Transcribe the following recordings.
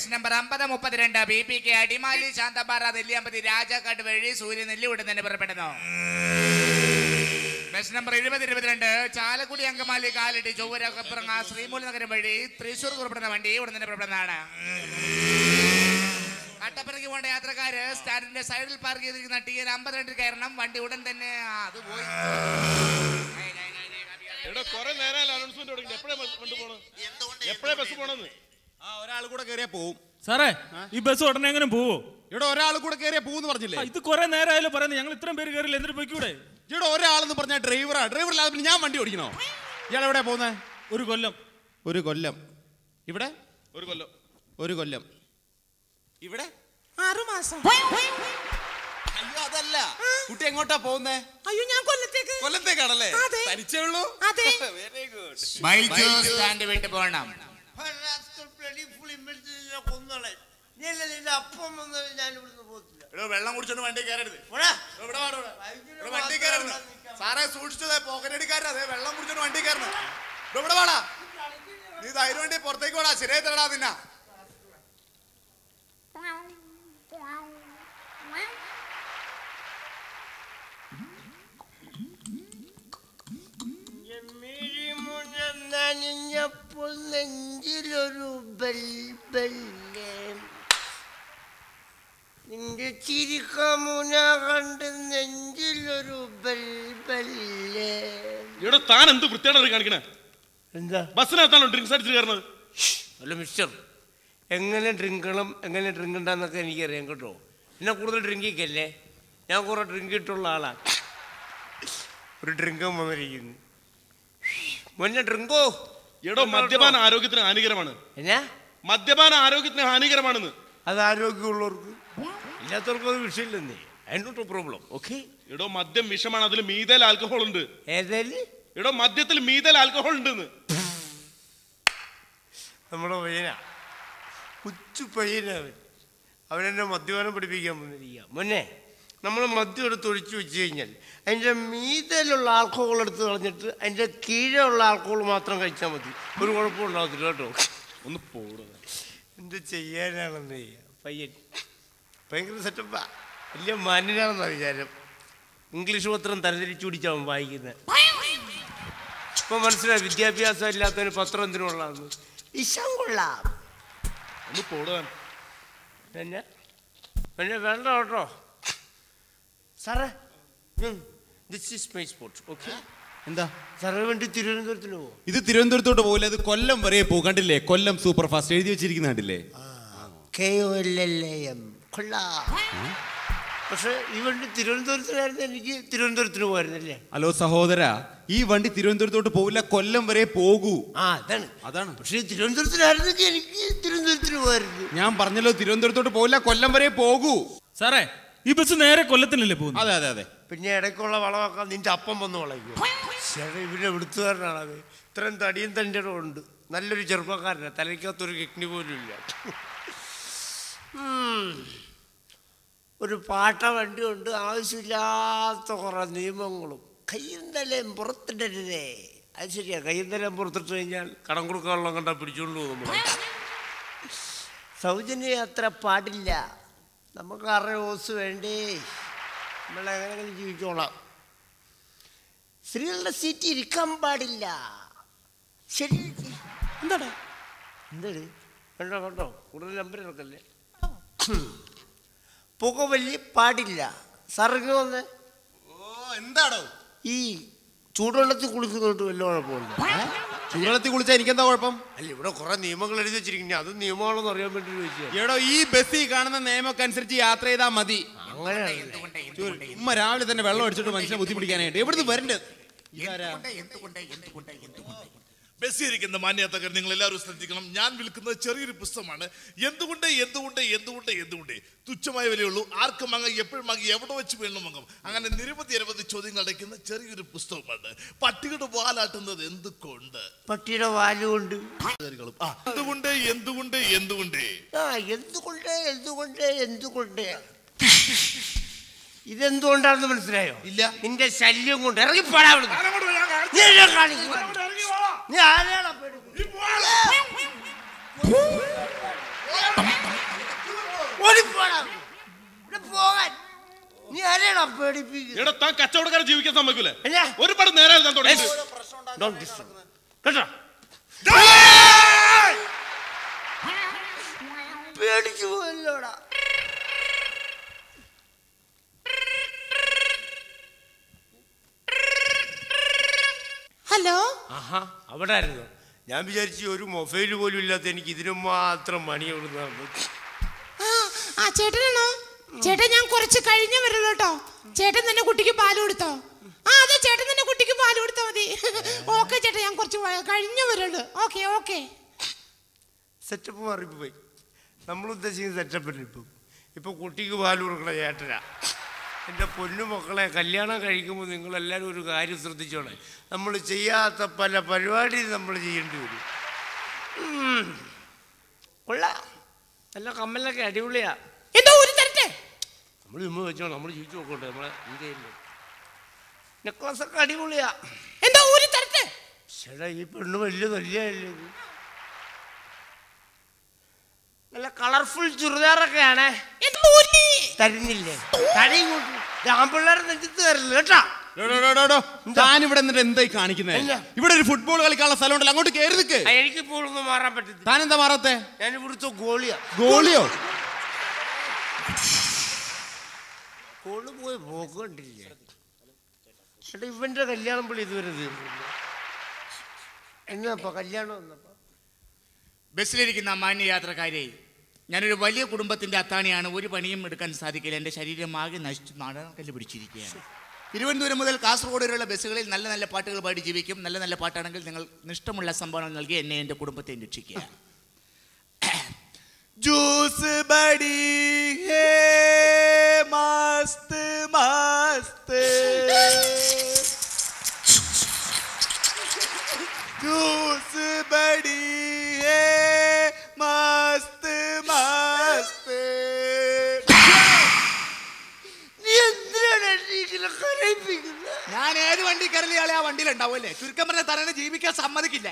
Bus number അമ്പത് മുപ്പത്തിരണ്ട്. B P K Adimali Shanthapara Nelliampathy Rajakkad വഴി സൂര്യ നെല്ലിവിടുന്ന് തന്നെ പുറപ്പെടുന്നു. ബസ് നമ്പർ എഴുപത് ഇരുപത്തിരണ്ട്. ചാലക്കുടി അങ്കമാലി കാലടി ചൊവ്വരപ്പുറങ്ങ ശ്രീമൂല നഗരം വഴി തൃശൂർ പുറപ്പെടുന്ന വണ്ടി ഉടൻ തന്നെ പുറപ്പെടുന്നതാണ്. കട്ടപ്പനയ്ക്ക് പോകേണ്ട യാത്രക്കാര് സ്റ്റാൻഡിന്റെ സൈഡിൽ പാർക്ക് ചെയ്തിരിക്കുന്ന ടി എൻ അമ്പത്തിരണ്ടിൽ കയറണം. വണ്ടി ഉടൻ തന്നെ അത് പോയി. എടാ കുറെ നേരം അനൗൺസ്മെന്റ് തുടങ്ങി എപ്പോഴേ എപ്പോഴേ ബസ് പോണെന്ന് ആ ഒരാൾ കൂടെ കയറിയാ പോവും. സാറേ ഈ ബസ് ഉടനെ എങ്ങനെ പോവോ? ഇവിടെ ഒരാൾ കൂടെ കയറിയാ പോവും പറഞ്ഞില്ലേ? ഇത് കുറെ നേരമായാലും പറയുന്നത്. ഞങ്ങൾ ഇത്രയും പേര് കയറില്ല എന്നിട്ട് പോയിക്കൂടെ? ഇവിടെ ഒരാളെന്ന് പറഞ്ഞ ഡ്രൈവറാ. ഡ്രൈവർ ഇല്ലാതെ പിന്നെ ഞാൻ വണ്ടി ഓടിക്കണോ? ഇയാൾ എവിടെ പോകുന്നത് ഒരു കൊല്ലം. ഒരു കൊല്ലം. ഇവിടെ? ഒരു കൊല്ലം. ഒരു കൊല്ലം. ഇവിടെ? ആറു മാസം. അയ്യോ അതല്ല. കുട്ടി എങ്ങോട്ടാ പോകുന്നേ അയ്യോ ഞാൻ കൊല്ലത്തേക്ക്. കൊല്ലത്തേക്കാണല്ലേ? അതെ. തനിച്ചേ ഉള്ളൂ? അതെ. വെരി ഗുഡ് സ്റ്റാൻഡ് വിട്ട് പോകണം. അപ്പം വന്നത്? ഞാൻ ഇവിടുന്ന് പോകത്തില്ല. എടോ വെള്ളം കുടിച്ചോണ്ട് വണ്ടി കയറരുത്. ഇവിടെ വണ്ടി കയറരുത്. സാറേ സൂക്ഷിച്ചത് പോക്കനടിക്കാരനാ അതെ വെള്ളം കുടിച്ചോണ്ട് വണ്ടി കയറണം. ഇവിടെ വാടാ. നീ ധൈര്യം വേണ്ടി പുറത്തേക്ക് വാടാ. ശരിയായി തരടാ നിന്ന. നനഞ്ഞപ്പോൾ നെഞ്ചിലൊരു ബൽബല്ലേ? നിന്റെ ചിരിക്കമുന കണ്ട് നെഞ്ചിലൊരു ബൽബല്ലേ? ഇവിടെ താൻ എന്ത് വൃത്തിയാണ് കാണിക്കണേ? എന്താ? ബസ്സിനകത്താണോ ഡ്രിങ്ക്സ് അടിച്ചു കയറുന്നത്? അല്ല മിസ്റ്റർ എങ്ങനെ ഡ്രിങ്കുകളും എങ്ങനെ ഡ്രിങ്ക് ഉണ്ടാന്നൊക്കെ എനിക്കറിയാം കേട്ടോ. എന്നെ കൂടുതൽ ഡ്രിങ്ക് ചെയ്യല്ലേ ഞാൻ കുറെ ഡ്രിങ്ക് ഇട്ടുള്ള ആളാണ് ഒരു ഡ്രിങ്കും വന്നിരിക്കുന്നു. മുന്നേ ഡ്രിങ്കോ എടോ മദ്യപാന ആരോഗ്യത്തിന് ഹാനികരമാണ്. എന്നാ? മദ്യപാന ആരോഗ്യത്തിന് ഹാനികരമാണെന്ന് അത് ആരോഗ്യമുള്ളവർക്ക്? ഇല്ലാത്തവർക്ക് അത് വിഷയമില്ലെന്നേ അതിനോട്ട് പ്രോബ്ലം ഓക്കെ എടോ മദ്യം വിഷമാണ്. അതിൽ മീതൽ ആൽക്കഹോൾ ഉണ്ട്. ഏതായാലും എടോ മദ്യത്തിൽ മീതൽ ആൽക്കഹോൾ ഉണ്ടെന്ന്. നമ്മുടെ പയ്യനാ. കൊച്ചു പയ്യനാ അവൻ. അവനെന്നെ മദ്യപാനം പഠിപ്പിക്കാൻ മുന്നേ നമ്മൾ മദ്യം എടുത്ത് ഒഴിച്ചു വെച്ച് കഴിഞ്ഞാൽ അതിന്റെ മീതയിലുള്ള ആൽക്കഹോൾ എടുത്ത് കളഞ്ഞിട്ട് അതിന്റെ കീഴെയുള്ള ആൽക്കഹോൾ മാത്രം കഴിച്ചാൽ മതി. ഒരു കുഴപ്പം ഉണ്ടാകത്തില്ല കേട്ടോ. ഒന്ന് പോടുക. എന്ത് ചെയ്യാനാണെന്ന്? പയ്യൻ. ഭയങ്കര സെറ്റപ്പാ. വലിയ മാന്യനാണെന്നാ വിചാരം. ഇംഗ്ലീഷ് പത്രം തരംതിരിച്ചു പിടിച്ചാവും വായിക്കുന്നത് ഇപ്പൊ മനസ്സിലായി? വിദ്യാഭ്യാസം ഇല്ലാത്തവന് പത്രം എന്തിനുള്ളതെന്ന് വിഷം കൊള്ളാം. ഒന്ന് പോടുക. പിന്നെ? പിന്നെ വേണ്ട കേട്ടോ. സാറേ this is my sports okay എന്താ? സാറേ വേണ്ടി തിരുവനന്തപുരത്തിന് പോകും ഇത് തിരുവനന്തപുരത്തോട്ട് പോകില്ല അത് കൊല്ലം വരെ പോകും കണ്ടില്ലേ? കൊല്ലം സൂപ്പർ ഫാസ്റ്റ് എഴുതി വെച്ചിരിക്കുന്ന കണ്ടില്ലേ? K O L L A M. കൊള്ളാം. പക്ഷെ ഈ വണ്ടി തിരുവനന്തപുരത്തിലായിരുന്നു എനിക്ക് തിരുവനന്തപുരത്തിന് പോയിരുന്നല്ലേ ഹലോ സഹോദര ഈ വണ്ടി തിരുവനന്തപുരത്തോട്ട് പോവില്ല കൊല്ലം വരെ പോകൂ. ആ അതാണ്. അതാണ്. പക്ഷെ ഈ എനിക്ക് തിരുവനന്തപുരത്തിന് പോയിരുന്നു ഞാൻ പറഞ്ഞല്ലോ തിരുവനന്തപുരത്തോട്ട് പോവില്ല കൊല്ലം വരെ പോകൂ. സാറേ ഈ ബസ് നേരെ കൊല്ലത്തിനല്ലേ പോകുന്നത്? അതെ അതെ അതെ. പിന്നെ ഇടയ്ക്കുള്ള വളമൊക്കെ നിന്റെ അപ്പം വന്ന് വളയ്ക്കും. ചേട്ടാ ഇവരെ വിടുത്തുകാരനാണ് അത് ഇത്രയും തടിയും തന്റെ ഉണ്ട്. നല്ലൊരു ചെറുപ്പക്കാരനാണ് തലയ്ക്കകത്തൊരു കിഡ്നി പോലും ഇല്ല. ഒരു പാട്ട വണ്ടിയുണ്ട്. ആവശ്യമില്ലാത്ത കുറേ നിയമങ്ങളും. കയ്യും പുറത്തിട്ടരുതേ പുറത്തിടരുതേ. അത് ശരിയാ. കൈന്തലം പുറത്തിട്ട് കഴിഞ്ഞാൽ കടം കൊടുക്കാനുള്ള കണ്ടാൽ പിടിച്ചുകൊണ്ട് പോകും സൗജന്യ യാത്ര പാടില്ല. നമുക്ക് അറേ ഓസ് വേണ്ടേ നമ്മളെങ്ങനെങ്കിലും ജീവിച്ചോളാം. സ്ത്രീകളുടെ സീറ്റ് ഇരിക്കാൻ പാടില്ല. ശരി. എന്താടാ? എന്താണ് കണ്ടോ കണ്ടോ കൂടുതൽ നമ്പർ ഇറക്കല്ലേ പുകവലി പാടില്ല. സാറിങ്ങ് വന്ന്. ഓ എന്താടോ? ഈ ചൂടുവെള്ളത്തിൽ കുളിക്കുന്നോട്ട് വല്ല കുഴപ്പമുണ്ട്. ചൂടുവെള്ളത്തിൽ കുളിച്ചാൽ എനിക്കെന്താ കുഴപ്പം? അല്ല ഇവിടെ കുറെ നിയമങ്ങൾ എഴുതി വെച്ചിരിക്കുന്നു. അത് നിയമമാണെന്ന് അറിയാൻ വേണ്ടി ചോദിച്ചു എടോ ഈ ബസ്സിൽ കാണുന്ന നിയമമൊക്കെ അനുസരിച്ച് യാത്ര ചെയ്താൽ മതി. ഉമ്മ രാവിലെ തന്നെ വെള്ളം അടിച്ചിട്ട് മനുഷ്യനെ ബുദ്ധിമുട്ടിക്കാനായിട്ട്. എവിടുന്ന് വരണ്ടത് ഇതാരാ മാന്യാത്തകർ നിങ്ങൾ എല്ലാവരും ശ്രദ്ധിക്കണം. ഞാൻ വിൽക്കുന്നത് ചെറിയൊരു പുസ്തകമാണ്. എന്തുകൊണ്ട് എന്തുകൊണ്ട് എന്തുകൊണ്ട് എന്തുകൊണ്ട്? തുച്ഛമായ വിലയുള്ളൂ. ആർക്കും വാങ്ങാം എപ്പോഴും വാങ്ങി എവിടെ വെച്ച് വേണം വാങ്ങാം അങ്ങനെ നിരവധി നിരവധി ചോദ്യങ്ങൾ അടയ്ക്കുന്ന ചെറിയൊരു പുസ്തകമാണ്. പട്ടിയുടെ വാലാട്ടുന്നത് എന്തുകൊണ്ട്? പട്ടിയുടെ വാലുകൊണ്ട്. എന്തുകൊണ്ട് എന്തുകൊണ്ട് എന്തുകൊണ്ട്? ആ എന്തുകൊണ്ട് എന്തുകൊണ്ട് എന്തുകൊണ്ട്? ഇതെന്തുകൊണ്ടാണെന്ന് മനസ്സിലായോ? ഇല്ല. നിന്റെ ശല്യം കൊണ്ട് ഇറങ്ങി പോടാ അവിടുന്ന്. നീ? പോടാ പോകാൻ നീ ആരെയാടാ പേടിപ്പിക്കുന്നത് എടാ താൻ കച്ചവടക്കാരെ ജീവിക്കാൻ സമ്മതിക്കൂലേ. ഒരുപാട് നേരം ഞാൻ തുടങ്ങി. കേട്ടോ പേടിച്ചു പോയല്ലോടാ ഹലോ ആഹാ അവിടെ ആയിരുന്നു ഞാൻ വിചാരിച്ചു ഒരു മൊബൈൽ പോലും ഇല്ലാത്ത എനിക്ക് ഇതിനു മാത്രം മണി ആ ചേട്ടനാണോ? ചേട്ടൻ ഞാൻ കുറച്ച് കഴിഞ്ഞ വരുള്ളൂ കേട്ടോ. ചേട്ടൻ തന്നെ കുട്ടിക്ക് പാൽ കൊടുത്തോ? ആ അതെ ചേട്ടൻ തന്നെ കുട്ടിക്ക് പാൽ കൊടുത്താൽ മതി. ഓക്കെ ചേട്ടാ ഞാൻ കുറച്ച് കഴിഞ്ഞ വരുള്ളൂ. Okay okay. സെറ്റപ്പ് മാറിപ്പോയി. നമ്മൾ ഉദ്ദേശിക്കുന്ന സെറ്റപ്പിന് ഇപ്പം. ഇപ്പൊ കുട്ടിക്ക് പാൽ കൊടുക്കണ ചേട്ടനാ. എന്റെ പൊന്നുമക്കളെ കല്യാണം കഴിക്കുമ്പോൾ നിങ്ങളെല്ലാവരും ഒരു കാര്യം ശ്രദ്ധിച്ചോളെ നമ്മൾ ചെയ്യാത്ത പല പരിപാടിയും നമ്മൾ ചെയ്യേണ്ടി വരും. കൊള്ളാം. നല്ല കമ്മലൊക്കെ അടിപൊളിയാ. എന്തോ ഒരു തരട്ടെ? നമ്മൾ ചുമ്മാ വെച്ചോ നമ്മൾ ജീവിച്ചു നോക്കട്ടെ നമ്മളെ ഇന്ത്യയിൽ. നെക്ലസ് ഒക്കെ അടിപൊളിയാ. എന്തോ ഒരു തരട്ടെ? ചേട്ടാ ഈ പെണ്ണ് വലിയ നല്ലയല്ലേ ഇത്? നല്ല കളർഫുൾ ചുരിദാറൊക്കെയാണേ. തരുന്നില്ലേ? തടയും ആമ്പിള്ളേരെ നെഞ്ചത്ത് തരല്ലേ കേട്ടാ? താൻ ഇവിടെ നിന്നിട്ട് എന്തായി കാണിക്കുന്നത് ഇവിടെ ഒരു ഫുട്ബോൾ കളിക്കാനുള്ള സ്ഥലം ഉണ്ടല്ലോ അങ്ങോട്ട് കയറി നിൽക്ക് എനിക്ക് എനിക്കിപ്പോൾ ഒന്നും മാറാൻ പറ്റില്ല താൻ എന്താ മാറത്തെ? ഞാൻ ഇവിടുത്തെ ഗോളിയാ. ഗോളിയോ? ഗോൾ പോയി പോകണ്ടില്ലേ ചേട്ടാ ഇവന്റെ കല്യാണം പുള്ളി ഇതുവരെ തീർന്നില്ല എന്നപ്പോ കല്യാണം വന്നപ്പോ? ബസ്സിലിരിക്കുന്ന മാന്യ യാത്രക്കാരെ ഞാനൊരു വലിയ കുടുംബത്തിന്റെ അത്താണിയാണ്. ഒരു പണിയും എടുക്കാൻ സാധിക്കില്ല. എന്റെ ശരീരം ആകെ നശിച്ചു. നാടകക്കല്ല് പിടിച്ചിരിക്കുകയാണ്. തിരുവനന്തപുരം മുതൽ കാസർഗോഡ് വരെയുള്ള ബസ്സുകളിൽ നല്ല നല്ല പാട്ടുകൾ പാടി ജീവിക്കും. നല്ല നല്ല പാട്ടാണെങ്കിൽ നിങ്ങൾ നിഷ്ഠമുള്ള സംഭാവന നൽകി എന്നെ എന്റെ കുടുംബത്തെ രക്ഷിക്കുക ജ്യൂസ് ബടി ഞാൻ ഏത് വണ്ടി കയറി ആളെ ആ വണ്ടിയിൽ ഉണ്ടാവുമല്ലേ ചുരുക്കം പറഞ്ഞ തലേനെ ജീവിക്കാൻ സമ്മതിക്കില്ല.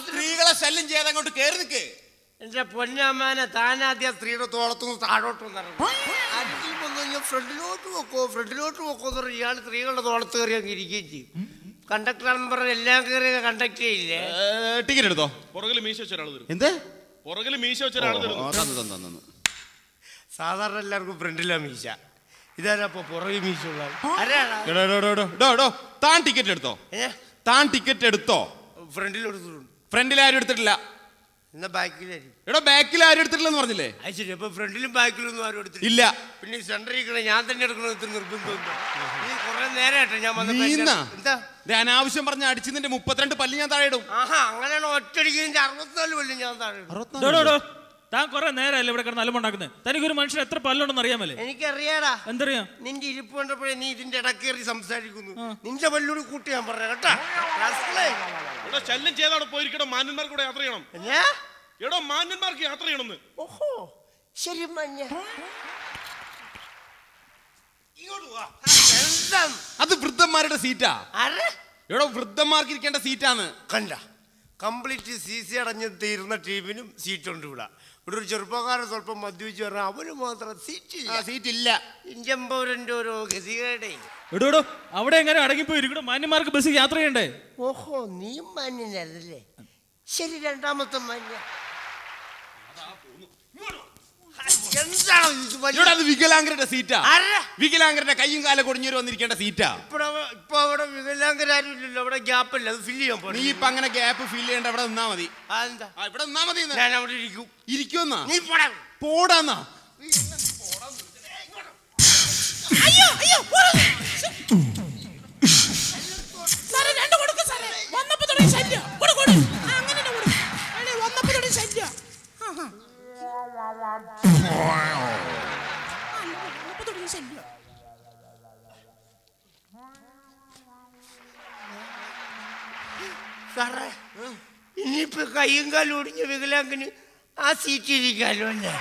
സ്ത്രീകളെ ശല്യം ചെയ്ത് അങ്ങോട്ട് കയറി നിൽക്ക് എന്റെ പൊന്നമ്മനെ താനാദ്യം സ്ത്രീയുടെ തോളത്തുനിന്ന് താഴോട്ട് അടിമൊന്നും ഫ്രണ്ടിലോട്ട് വെക്കോ ഫ്രണ്ടിലോട്ട് വെക്കോ എന്ന് പറഞ്ഞ് ഇയാൾ സ്ത്രീകളുടെ തോളത്ത് കയറി അങ്ങ് ഇരിക്കുകയും ചെയ്യും. കണ്ടക്ടറാണെന്ന് നമ്പർ എല്ലാം കയറി കണ്ടക്ട് ചെയ്യില്ലേ ടിക്കറ്റ് എടുത്തോ? പുറകിൽ മീശ വെച്ച ഒരാൾ തരും. എന്ത്? പുറകിൽ മീശ വെച്ച ഒരാൾ തരും. തന്നു തന്നു സാധാരണ എല്ലാവർക്കും ഫ്രണ്ടിലാ മീശ. ഇതാരപ്പോ പുറകിൽ പുറകെ മീശ ഉള്ള താൻ ടിക്കറ്റ് എടുത്തോ? ഏ? താൻ ടിക്കറ്റ് എടുത്തോ? ഫ്രണ്ടിൽ എടുത്തിട്ടുണ്ട് ഫ്രണ്ടിൽ ആരും എടുത്തിട്ടില്ല. എന്നാ ബാക്കിലായിരിക്കും. എടോ ബാക്കിൽ ആരും എടുത്തിട്ടില്ലെന്ന് പറഞ്ഞില്ലേ? അത് ശരി അപ്പൊ ഫ്രണ്ടിലും ബാക്കിലൊന്നും ആരും എടുത്തില്ല ഇല്ല. പിന്നെ ഈ സെന്ററിൽ കൂടെ ഞാൻ തന്നെ എടുക്കണമെന്ന് ഇത്ര നിർബന്ധമുണ്ട്. നീ കുറെ നേരമായിട്ട് ഞാൻ വന്നപ്പോ നീന്നാ? എന്നെ- എന്താ? ദേ, അനാവശ്യം പറഞ്ഞ അടിച്ചതിന്റെ മുപ്പത്തിരണ്ട് പല്ല് ഞാൻ താഴെ ഇടും. ആഹാ അങ്ങനെയാണ് ഒറ്റടിക്കുന്നതിന്റെ അറുപത്തിനാല് കൊല്ലം ഞാൻ താഴെ ഇടും. ഡോ, ഡോ, ഡോ. താൻ കുറെ നേരമല്ലേ ഇവിടെ കിടന്ന് അലമുണ്ടാക്കുന്നത് തനിക്കൊരു മനുഷ്യൻ എത്ര പല്ലുണ്ടെന്ന് അറിയാമല്ലേ? എനിക്കറിയാടാ. എന്തറിയാം? നിന്റെ ഇരിപ്പ് കണ്ടപ്പോഴേ നീ ഇതിന്റെ ഇടക്കേറി സംസാരിക്കുന്നു. നിന്റെ പല്ലൂടി കൂട്ടി ഞാൻ പറഞ്ഞ കേട്ടാ? റാസ്കളേ. ഇവിടെ ശല്യം ചെയ്താണ് പോയിരിക്കണം മാന്യന്മാർ കൂടെ യാത്ര ചെയ്യണം. എന്നാ? എടോ മാന്യന്മാർക്ക് യാത്ര ചെയ്യണമെന്ന്. ഓഹോ ശരി മഞ്ഞ. അത് വൃദ്ധന്മാരുടെ സീറ്റാ. എടോ വൃദ്ധന്മാർക്ക് ഇരിക്കേണ്ട സീറ്റാണ് കണ്ട. കംപ്ലീറ്റ് സി സി അടഞ്ഞ് തീരുന്ന ടീമിനും സീറ്റ് ഉണ്ട് ഇവിടെ. ഇവിടെ ഒരു ചെറുപ്പക്കാരൻ സ്വല്പം മദ്യപിച്ച് പറഞ്ഞാൽ അവന് മാത്രം സീറ്റ് ഇല്ല. സീറ്റ് ഇല്ല ഇന്ത്യൻ പൗരന്റെ ഒരു ഗതികേടേ. എടോ എടോ അവിടെ എങ്ങനെ അടങ്ങിപ്പോയി ഇരിക്കണം? മാന്യന്മാർക്ക് ബസ് യാത്ര ചെയ്യണ്ടേ? ഓഹോ നീ മാന്യനല്ലേ? ശരി രണ്ടാമത്തെ മാന്യ. എന്താണോ ഇത് ഇവിടെ അത് വികലാംഗരുടെ സീറ്റാ. ആരെ? വികലാംഗരുടെ കയ്യും കാലം കൊടിഞ്ഞൂര് വന്നിരിക്കേണ്ട സീറ്റാ. ഇപ്പഴ- ഇപ്പൊ അവിടെ വികലാംഗരാരും ഇല്ലല്ലോ അവിടെ ഇല്ല അത് ഫില്ല് ചെയ്യാൻ നീ പാടില്ല ഇപ്പൊ അങ്ങനെ ഗ്യാപ്പ് ഫിൽ ചെയ്യേണ്ട അവിടെ നിന്നാ മതി. അതെന്താ ആ, ഇവിടെ നിന്നാ മതി ഞാൻ അവിടെ ഇരിക്കും. ഇരിക്കുമെന്നാ നീ പോടാ. പോടാന്നാ. അയ്യോ അയ്യോ പോരെ. സാറേ രണ്ട് കൊടുക്ക് സാറേ. വന്നപ്പോ തുടങ്ങി ശല്യം. കൊടു കൊടു. ആ, അങ്ങനെ തന്നെ കൊടു. എടേ, വന്നപ്പോ തുടങ്ങി ശല്യം. ആ, ആ. സാറേ ഇനിയിപ്പോ കയ്യും കാലും ഒടിഞ്ഞ വികലാങ്കിന് ആ സീറ്റ് ഇരിക്കാലോ അല്ലേ